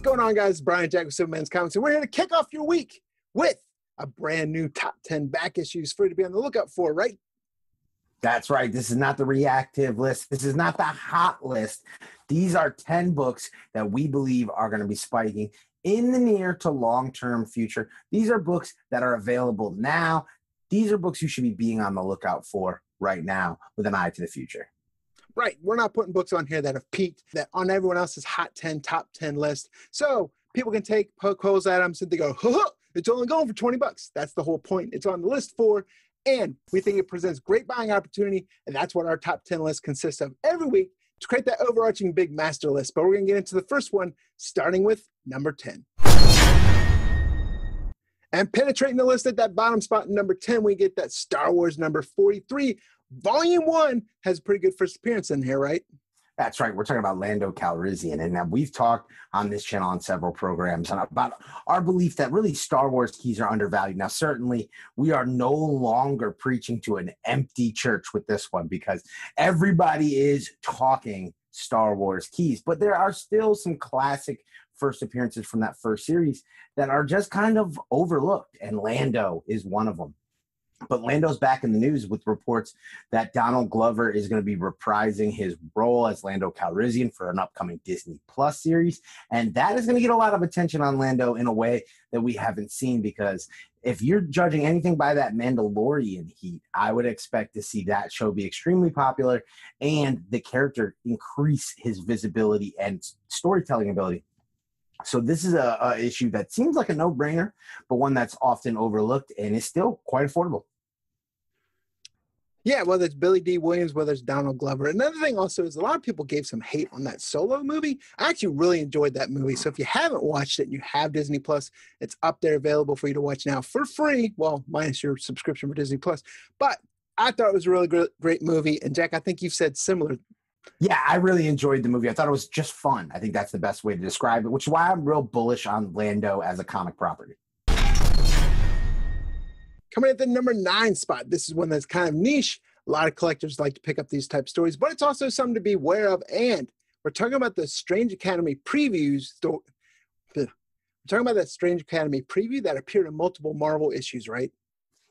What's going on, guys? Brian Jack with Simpleman's Comics, and we're here to kick off your week with a brand new top 10 back issues for you to be on the lookout for, right? That's right. This is not the reactive list. This is not the hot list. These are 10 books that we believe are going to be spiking in the near to long term future. These are books that are available now. These are books you should be being on the lookout for right now with an eye to the future. Right. We're not putting books on here that have peaked that on everyone else's hot 10, top 10 list. So people can take poke holes at them and they go, it's only going for 20 bucks. That's the whole point. It's on the list for, and we think it presents great buying opportunity. And that's what our top 10 list consists of every week to create that overarching big master list. But we're going to get into the first one, starting with number 10. And penetrating the list at that bottom spot, number 10, we get that Star Wars number 43. Volume one has a pretty good first appearance in here, right? That's right. We're talking about Lando Calrissian. And now we've talked on this channel on several programs about our belief that really Star Wars keys are undervalued. Now, certainly, we are no longer preaching to an empty church with this one because everybody is talking Star Wars keys, but there are still some classic first appearances from that first series that are just kind of overlooked. And Lando is one of them. But Lando's back in the news with reports that Donald Glover is going to be reprising his role as Lando Calrissian for an upcoming Disney Plus series. And that is going to get a lot of attention on Lando in a way that we haven't seen because if you're judging anything by that Mandalorian heat, I would expect to see that show be extremely popular and the character increase his visibility and storytelling ability so this is a, a, issue that seems like a no-brainer, but one that's often overlooked and is still quite affordable. Yeah, whether it's Billy Dee Williams, whether it's Donald Glover. Another thing also is a lot of people gave some hate on that solo movie. I actually really enjoyed that movie. So if you haven't watched it and you have Disney Plus, it's up there available for you to watch now for free. Well, minus your subscription for Disney Plus. But I thought it was a really great, movie. And Jack, I think you've said similar. Yeah, I really enjoyed the movie. I thought it was just fun. I think that's the best way to describe it, which is why I'm real bullish on Lando as a comic property. Coming at the number nine spot, this is one that's kind of niche. A lot of collectors like to pick up these type stories, but it's also something to be aware of. And we're talking about the Strange Academy previews. Sto- we're talking about that Strange Academy preview that appeared in multiple Marvel issues, right?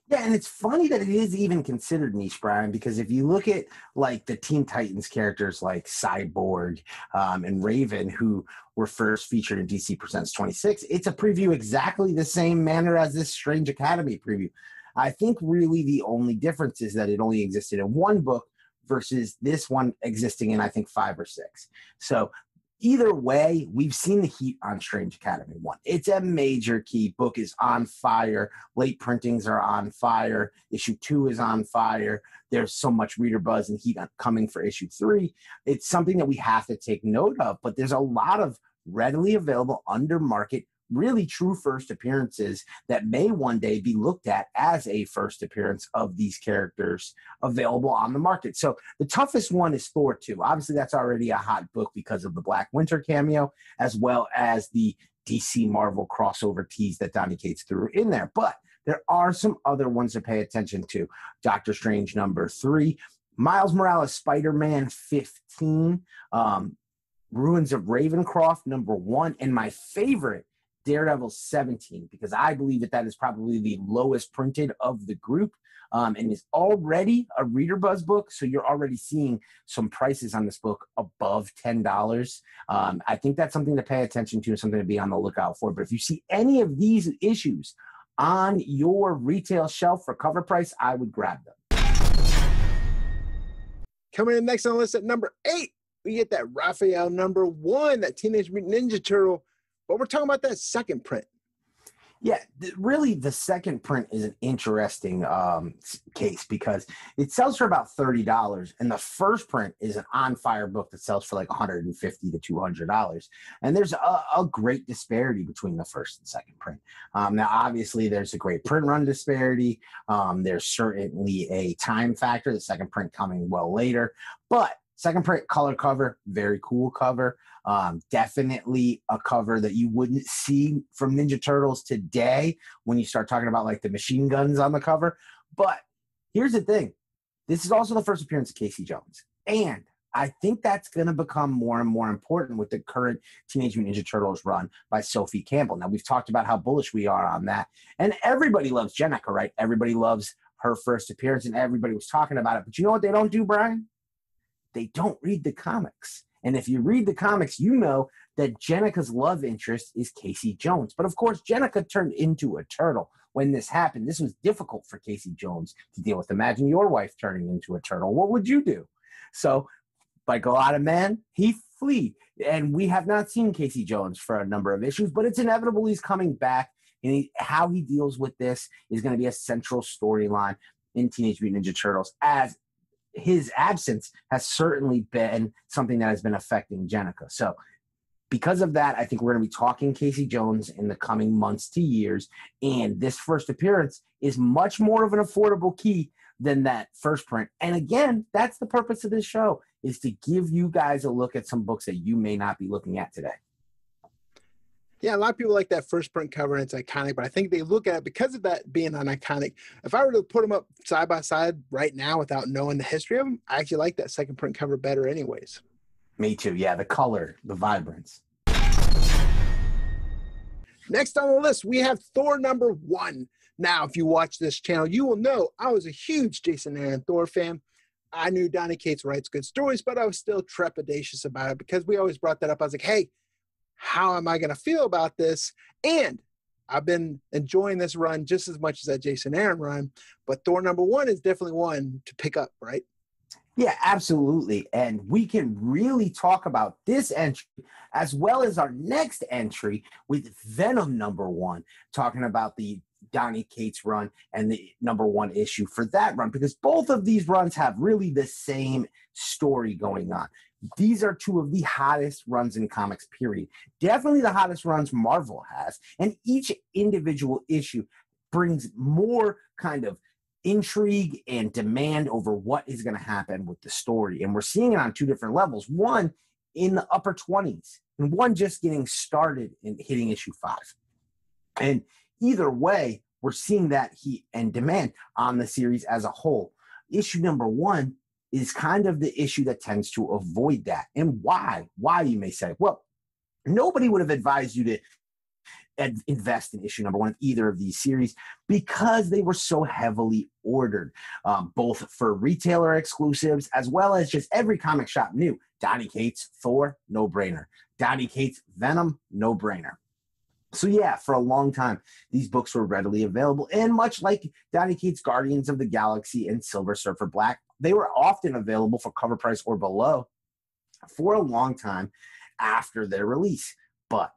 Yeah, and it's funny that it is even considered niche, Brian, because if you look at like the Teen Titans characters like Cyborg um, and Raven, who were first featured in DC Presents 26, it's a preview exactly the same manner as this Strange Academy preview. I think really the only difference is that it only existed in one book versus this one existing in I think five or six. So either way, we've seen the heat on Strange Academy one. It's a major key. Book is on fire. Late printings are on fire. Issue two is on fire. There's so much reader buzz and heat coming for issue three. It's something that we have to take note of, but there's a lot of readily available under market really true first appearances that may one day be looked at as a first appearance of these characters available on the market. So the toughest one is Thor 2. Obviously, that's already a hot book because of the Black Winter cameo, as well as the DC Marvel crossover tease that Donny Cates threw in there. But there are some other ones to pay attention to. Doctor Strange number three, Miles Morales Spider Man 15, um, Ruins of Ravencroft number one, and my favorite Daredevil 17 because I believe that that is probably the lowest printed of the group um, and is already a reader buzz book. So you're already seeing some prices on this book above $10. Um, I think that's something to pay attention to and something to be on the lookout for. But if you see any of these issues on your retail shelf for cover price, I would grab them. Coming in next on the list at number eight, we get that Raphael number one, that Teenage Mutant Ninja Turtle but we're talking about that second print. Yeah, th- really, the second print is an interesting um, case because it sells for about thirty dollars, and the first print is an on fire book that sells for like one hundred and fifty to two hundred dollars. And there's a, a, great disparity between the first and second print. Um, now, obviously, there's a great print run disparity. Um, there's certainly a time factor. The second print coming well later, but second print color cover, very cool cover. Um, definitely a cover that you wouldn't see from Ninja Turtles today when you start talking about like the machine guns on the cover. But here's the thing this is also the first appearance of Casey Jones. And I think that's going to become more and more important with the current Teenage Mutant Ninja Turtles run by Sophie Campbell. Now, we've talked about how bullish we are on that. And everybody loves Jennika, right? Everybody loves her first appearance, and everybody was talking about it. But you know what they don't do, Brian? They don't read the comics. And if you read the comics, you know that Jennika's love interest is Casey Jones. But of course, Jennika turned into a turtle when this happened. This was difficult for Casey Jones to deal with. Imagine your wife turning into a turtle. What would you do? So, like a lot of men, he flee. And we have not seen Casey Jones for a number of issues, but it's inevitable he's coming back. And he, how he deals with this is going to be a central storyline in Teenage Mutant Ninja Turtles, as his absence has certainly been something that has been affecting Jennika. So, because of that, I think we're going to be talking Casey Jones in the coming months to years. And this first appearance is much more of an affordable key than that first print. And again, that's the purpose of this show is to give you guys a look at some books that you may not be looking at today. Yeah, a lot of people like that first print cover and it's iconic, but I think they look at it because of that being an iconic. If I were to put them up side by side right now without knowing the history of them, I actually like that second print cover better, anyways. Me too. Yeah, the color, the vibrance. Next on the list, we have Thor number one. Now, if you watch this channel, you will know I was a huge Jason Aaron Thor fan. I knew Donny Cates writes good stories, but I was still trepidatious about it because we always brought that up. I was like, hey, how am I going to feel about this? And I've been enjoying this run just as much as that Jason Aaron run, but Thor number one is definitely one to pick up, right? Yeah, absolutely. And we can really talk about this entry as well as our next entry with Venom number one, talking about the Donny Cates run and the number one issue for that run, because both of these runs have really the same story going on. These are two of the hottest runs in comics, period. Definitely the hottest runs Marvel has. And each individual issue brings more kind of intrigue and demand over what is going to happen with the story. And we're seeing it on two different levels. One in the upper 20s, and one just getting started and hitting issue five. And either way, we're seeing that heat and demand on the series as a whole. Issue number one is kind of the issue that tends to avoid that. And why? Why, you may say? Well, nobody would have advised you to invest in issue number one of either of these series because they were so heavily ordered, um, both for retailer exclusives as well as just every comic shop knew. Donny Cates, Thor, no brainer. Donny Cates, Venom, no brainer. So yeah, for a long time, these books were readily available, and much like Donny Cates' Guardians of the Galaxy and Silver Surfer Black, they were often available for cover price or below for a long time after their release. But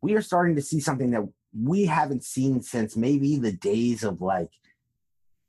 we are starting to see something that we haven't seen since maybe the days of like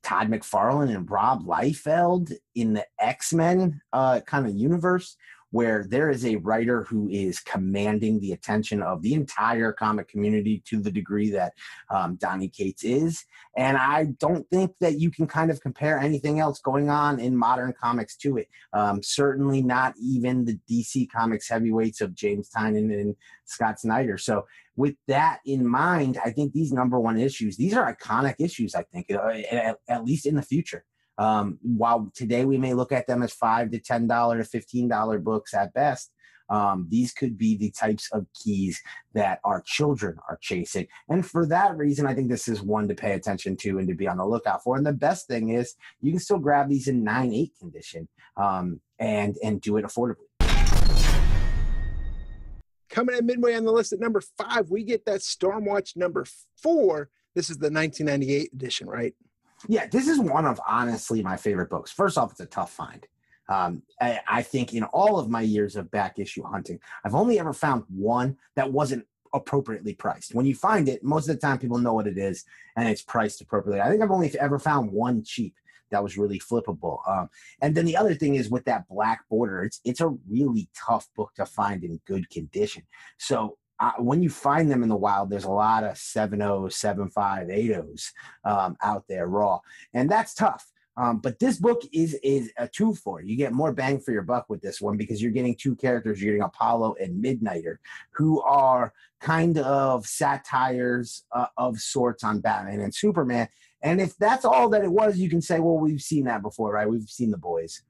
Todd McFarlane and Rob Liefeld in the X Men uh, kind of universe, where there is a writer who is commanding the attention of the entire comic community to the degree that um, Donny Cates is. And I don't think that you can kind of compare anything else going on in modern comics to it. Um, certainly not even the DC Comics heavyweights of James Tynion and Scott Snyder. So, with that in mind, I think these number one issues, these are iconic issues, I think, uh, at, at least in the future. Um, while today we may look at them as five to ten dollar to fifteen dollar books at best, um, these could be the types of keys that our children are chasing. And for that reason, I think this is one to pay attention to and to be on the lookout for. And the best thing is you can still grab these in nine eight condition um, and and do it affordably. Coming in midway on the list at number five, we get that Stormwatch number four. This is the 1998 edition, right? Yeah, this is one of honestly my favorite books. First off, it's a tough find. Um, I, I, think in all of my years of back issue hunting, I've only ever found one that wasn't appropriately priced. When you find it, most of the time people know what it is and it's priced appropriately. I think I've only ever found one cheap that was really flippable. Um, and then the other thing is with that black border, it's it's a really tough book to find in good condition. So when you find them in the wild, there's a lot of 7.0, 7.5, 8.0s um, out there raw. And that's tough. Um, but this book is is a two for you get more bang for your buck with this one because you're getting two characters. You're getting Apollo and Midnighter, who are kind of satires uh, of sorts on Batman and Superman. And if that's all that it was, you can say, well, we've seen that before, right? We've seen the boys.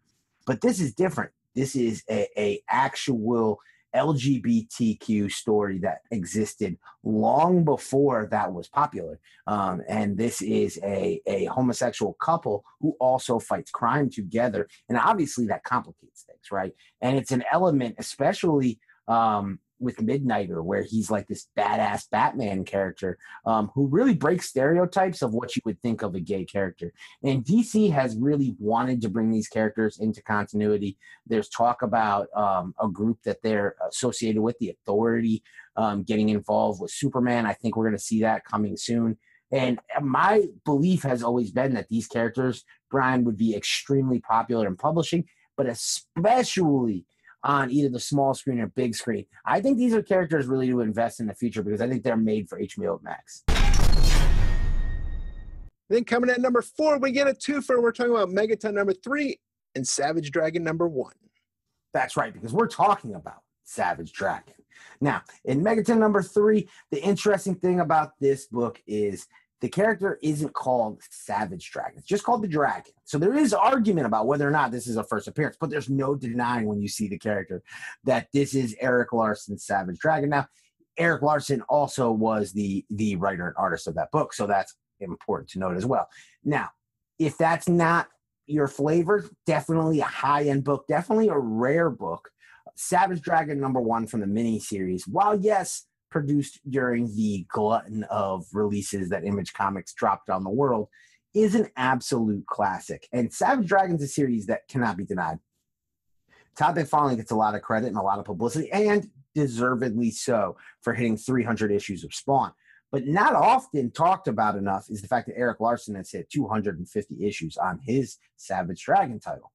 But this is different This is a, a actual LGBTQ story that existed long before that was popular. Um, and this is a, a homosexual couple who also fights crime together. And obviously that complicates things, right? And it's an element, especially um, with Midnighter, where he's like this badass Batman character um, who really breaks stereotypes of what you would think of a gay character. And DC has really wanted to bring these characters into continuity. There's talk about um, a group that they're associated with, the Authority, um, getting involved with Superman. I think we're going to see that coming soon. And my belief has always been that these characters, Brian, would be extremely popular in publishing, but especially on either the small screen or big screen. I think these are characters really to invest in the future because I think they're made for HBO Max. Then coming at number four, we get a twofer. We're talking about Megaton number three and Savage Dragon number one. That's right, because we're talking about Savage Dragon. Now, in Megaton number three, the interesting thing about this book is the character isn't called Savage Dragon. It's just called the Dragon. So there is argument about whether or not this is a first appearance, but there's no denying when you see the character that this is Erik Larsen's Savage Dragon. Now, Erik Larsen also was the the writer and artist of that book, so that's important to note as well. Now, if that's not your flavor, definitely a high end book, definitely a rare book. Savage Dragon number one from the mini series. While yes, produced during the glutton of releases that Image Comics dropped on the world, is an absolute classic. And Savage Dragon's a series that cannot be denied. Todd McFarlane gets a lot of credit and a lot of publicity, and deservedly so, for hitting 300 issues of Spawn. But not often talked about enough is the fact that Erik Larsen has hit 250 issues on his Savage Dragon title.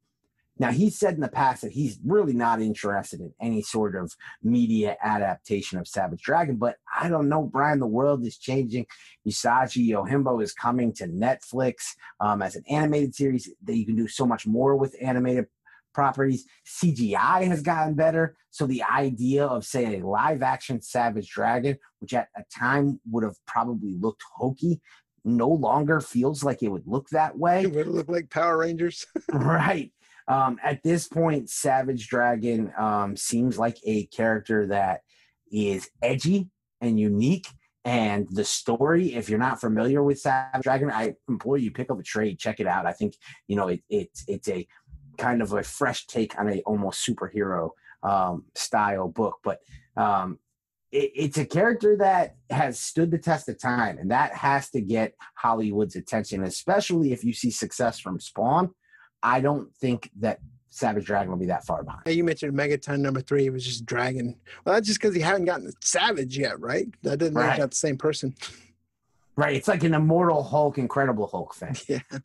Now, he said in the past that he's really not interested in any sort of media adaptation of Savage Dragon, but I don't know, Brian. The world is changing. Usagi Yojimbo is coming to Netflix um, as an animated series that you can do so much more with animated properties. CGI has gotten better. So the idea of, say, a live action Savage Dragon, which at a time would have probably looked hokey, no longer feels like it would look that way. It would look like Power Rangers. right. Um, at this point, Savage Dragon um, seems like a character that is edgy and unique. And the story, if you're not familiar with Savage Dragon, I implore you pick up a trade, check it out. I think you know it, it it's a kind of a fresh take on a almost superhero um, style book, but um, it, it's a character that has stood the test of time, and that has to get Hollywood's attention, especially if you see success from Spawn I don't think that Savage Dragon will be that far behind. Hey, you mentioned Megaton number three. It was just Dragon. Well, that's just because he hadn't gotten Savage yet, right? That didn't right. not the same person. Right. It's like an Immortal Hulk, Incredible Hulk thing. Yeah.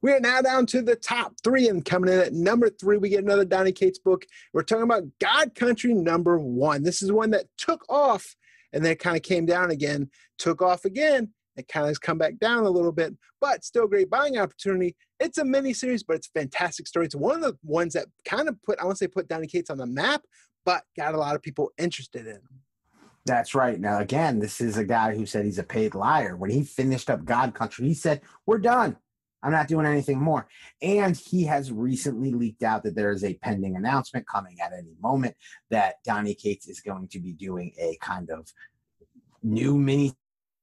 We are now down to the top three, and coming in at number three, we get another Donny Cates book. We're talking about God Country number one. This is one that took off and then it kind of came down again, took off again, it kind of has come back down a little bit, but still great buying opportunity. It's a mini series, but it's a fantastic story. It's one of the ones that kind of put, I want to say, put Donny Cates on the map, but got a lot of people interested in them. That's right. Now, again, this is a guy who said he's a paid liar. When he finished up God Country, he said, We're done. I'm not doing anything more. And he has recently leaked out that there is a pending announcement coming at any moment that Donny Cates is going to be doing a kind of new mini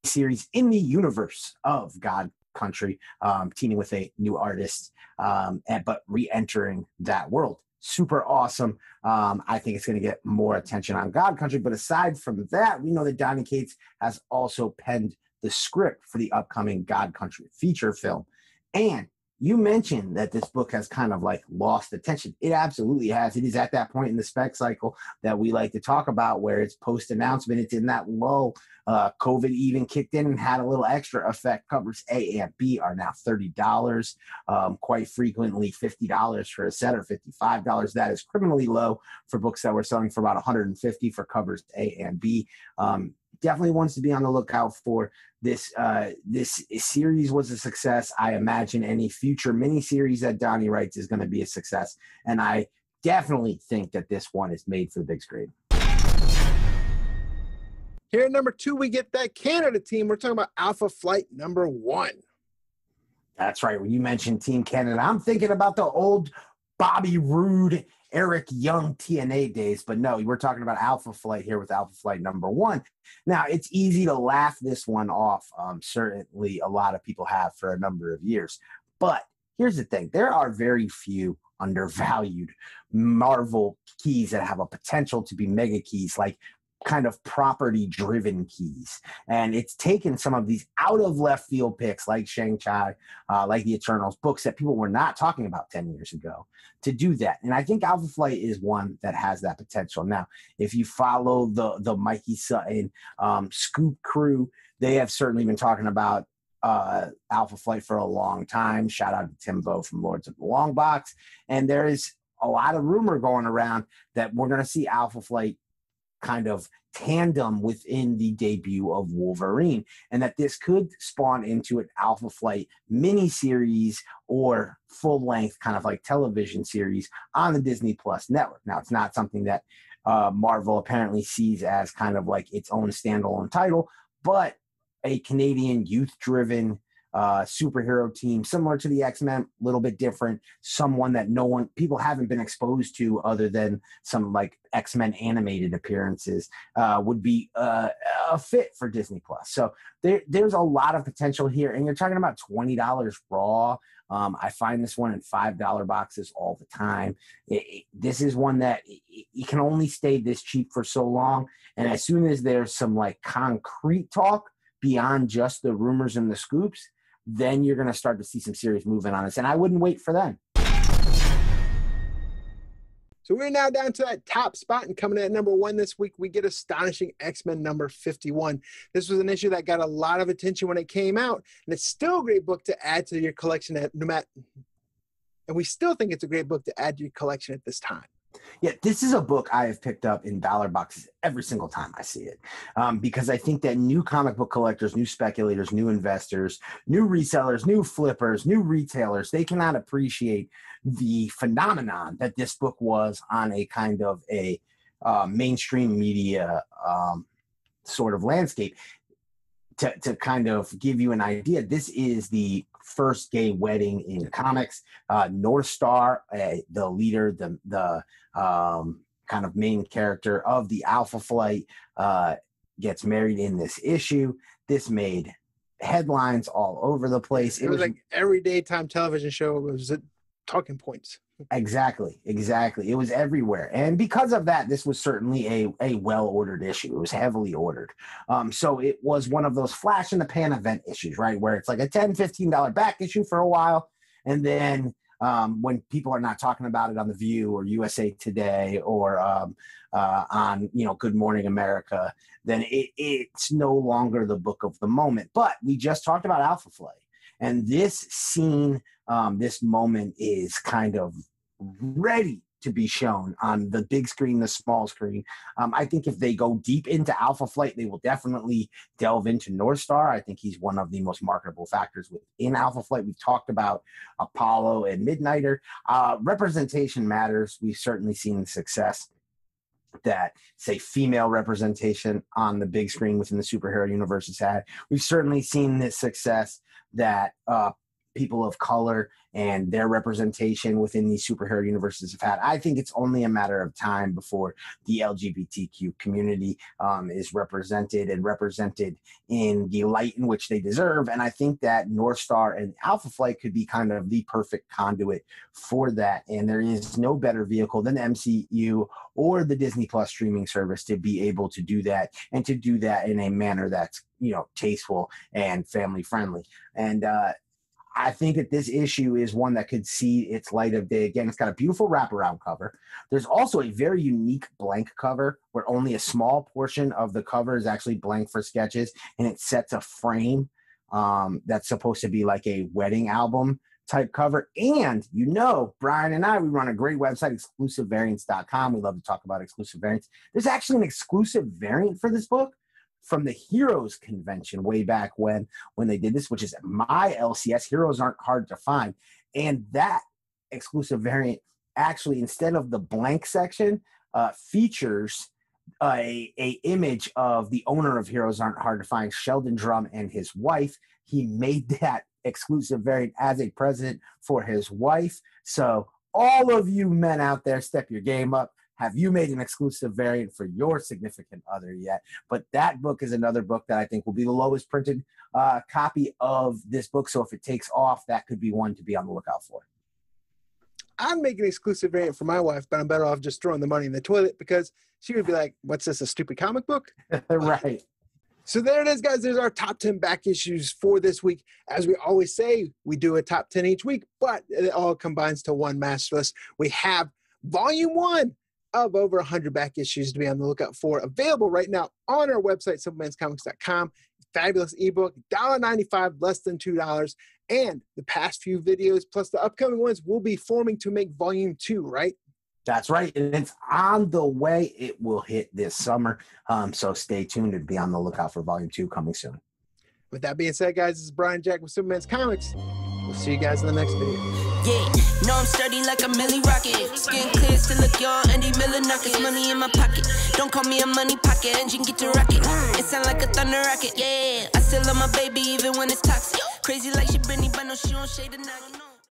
series in the universe of God Country, um, teaming with a new artist, um, and, but re-entering that world. Super awesome. Um, I think it's going to get more attention on God Country. But aside from that, we know that Donny Cates has also penned the script for the upcoming God Country feature film. And you mentioned that this book has kind of like lost attention. It absolutely has. It is at that point in the spec cycle that we like to talk about where it's post announcement, it's in that lull. Uh, COVID even kicked in and had a little extra effect. Covers A and B are now $30, um, quite frequently $50 for a set or $55. That is criminally low for books that were selling for about 150 for covers A and B. Um, definitely wants to be on the lookout for this. Uh, this series was a success. I imagine any future mini series that Donny writes is going to be a success, and I definitely think that this one is made for the big screen. Here at number two, we get that Canada team. We're talking about Alpha Flight number one. That's right. When you mentioned Team Canada, I'm thinking about the old Bobby Roode, Eric Young TNA days. But no, we're talking about Alpha Flight here with Alpha Flight number one. Now, it's easy to laugh this one off. Um, certainly, a lot of people have for a number of years. But here's the thing there are very few undervalued Marvel keys that have a potential to be mega keys like kind of property driven keys. And it's taken some of these out of left field picks like Shang-Chi, uh, like the Eternals, books that people were not talking about 10 years ago to do that. And I think Alpha Flight is one that has that potential. Now, if you follow the, the Mikey Sutton um, Scoop crew, they have certainly been talking about uh, Alpha Flight for a long time. Shout out to Timbo from Lords of the Long Box. And there is a lot of rumor going around that we're going to see Alpha Flight kind of tandem within the debut of Wolverine, and that this could spawn into an Alpha Flight miniseries or full length kind of like television series on the Disney Plus network. Now, it's not something that uh, Marvel apparently sees as kind of like its own standalone title, but a Canadian youth driven uh, superhero team, similar to the X Men, a little bit different. Someone that no one, people haven't been exposed to other than some like X Men animated appearances, uh, would be uh, a fit for Disney Plus. So there, there's a lot of potential here, and you're talking about twenty dollars raw. Um, I find this one in five dollar boxes all the time. It, it, this is one that it can only stay this cheap for so long, and as soon as there's some like concrete talk beyond just the rumors and the scoops, then you're going to start to see some serious movement on this. And I wouldn't wait for them. So we're now down to that top spot and coming at number one this week, we get astonishing X-Men number 51. This was an issue that got a lot of attention when it came out, and it's still a great book to add to your collection at no matter and we still think it's a great book to add to your collection at this time. Yeah, this is a book I have picked up in dollar boxes every single time I see it um, because I think that new comic book collectors, new speculators, new investors, new resellers, new flippers, new retailers, they cannot appreciate the phenomenon that this book was on a kind of a uh, mainstream media um, sort of landscape. To, to kind of give you an idea, this is the first gay wedding in comics. Uh, Northstar, uh, the leader, the the um, kind of main character of the Alpha Flight, uh, gets married in this issue. This made headlines all over the place. It, it was, was, like every daytime television show was talking points. Exactly, exactly. It was everywhere. And because of that, this was certainly a, a well ordered issue. It was heavily ordered. Um, so it was one of those flash in the pan event issues, right? Where it's like a $10, $15 back issue for a while. And then um, when people are not talking about it on The View or USA Today or um, uh, on, you know, Good Morning America, then it, it's no longer the book of the moment. But we just talked about Alpha Flight. And this scene, um, this moment is kind of ready to be shown on the big screen, the small screen. Um, I think if they go deep into Alpha Flight, they will definitely delve into Northstar. I think he's one of the most marketable factors within Alpha Flight. We've talked about Apollo and Midnighter. Uh, representation matters. We've certainly seen the success that say female representation on the big screen within the superhero universe has had. We've certainly seen this success that uh, people of color and their representation within these superhero universes have had. I think it's only a matter of time before the LGBTQ community um, is represented and represented in the light in which they deserve. And I think that Northstar and Alpha Flight could be kind of the perfect conduit for that. And there is no better vehicle than the MCU or the Disney Plus streaming service to be able to do that and to do that in a manner that's you know tasteful and family friendly and uh I think that this issue is one that could see its light of day again. It's got a beautiful wraparound cover. There's also a very unique blank cover where only a small portion of the cover is actually blank for sketches, and it sets a frame um, that's supposed to be like a wedding album type cover. And you know, Brian and I, we run a great website, exclusivevariants.com. We love to talk about exclusive variants. There's actually an exclusive variant for this book from the Heroes convention way back when when they did this, which is my LCS. Heroes aren't hard to find, and that exclusive variant actually instead of the blank section uh, features a, a image of the owner of Heroes Aren't Hard to Find, Sheldon Drum, and his wife. He made that exclusive variant as a present for his wife. So all of you men out there, step your game up. Have you made an exclusive variant for your significant other yet? But that book is another book that I think will be the lowest printed uh, copy of this book. So if it takes off, that could be one to be on the lookout for. I'd make an exclusive variant for my wife, but I'm better off just throwing the money in the toilet because she would be like, "What's this? A stupid comic book?" right. So there it is, guys. There's our top 10 back issues for this week. As we always say, we do a top 10 each week, but it all combines to one master list. We have volume one of over 100 back issues to be on the lookout for, available right now on our website, simplemanscomics.com. Fabulous ebook, $1.95, less than $2. And the past few videos, plus the upcoming ones, will be forming to make volume two, right? That's right. And it's on the way. It will hit this summer. Um, so stay tuned and be on the lookout for volume two coming soon. With that being said, guys, this is Brian Jack with Simpleman's Comics. We'll see you guys in the next video. Yeah, no, I'm sturdy like a milli rocket. Skin clear, still look young. Andy Miller knockers, money in my pocket. Don't call me a money pocket, engine get to rocket. It sound like a thunder rocket, yeah. I still love my baby even when it's toxic. Crazy like she Britney, but no, she don't shade the noggin.